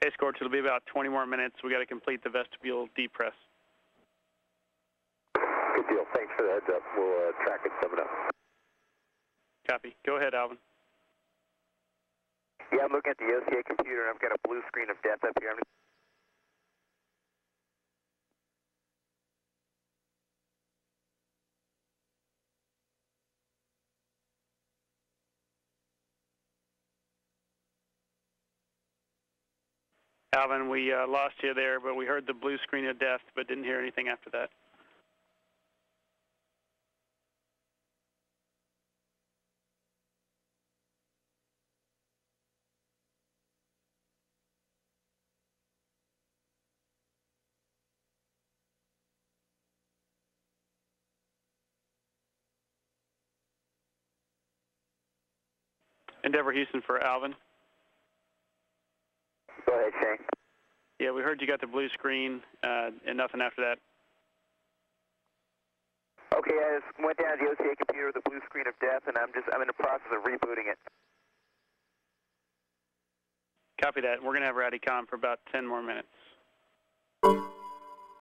Hey, Scorch, it'll be about 20 more minutes. We got to complete the vestibule depress. Good deal. Thanks for the heads up. We'll uh, track it coming up. Copy. Go ahead, Alvin. Yeah, I'm looking at the OCA computer and I've got a blue screen of death up here. Alvin, we uh, lost you there, but we heard the blue screen of death, but didn't hear anything after that. Endeavour Houston for Alvin. Go ahead, Shane. Yeah, we heard you got the blue screen uh, and nothing after that. Okay, I just went down to the OCA computer, with the blue screen of death, and I'm just I'm in the process of rebooting it. Copy that. We're going to have Radicom for about 10 more minutes.